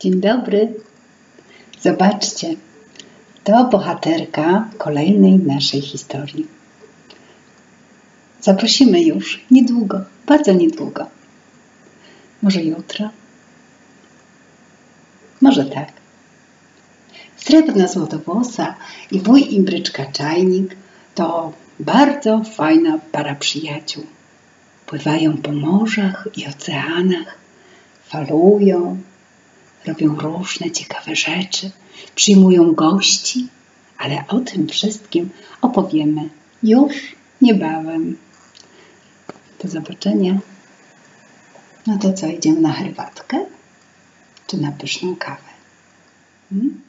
Dzień dobry. Zobaczcie, to bohaterka kolejnej naszej historii. Zaprosimy już niedługo, bardzo niedługo. Może jutro? Może tak. Srebrna złotowłosa i wuj imbryczka czajnik to bardzo fajna para przyjaciół. Pływają po morzach i oceanach, falują, robią różne ciekawe rzeczy, przyjmują gości, ale o tym wszystkim opowiemy już niebawem. Do zobaczenia. No to co, idziemy na herbatkę? Czy na pyszną kawę? Hmm?